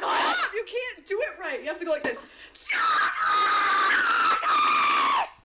no, You can't do it right. You have to go like this.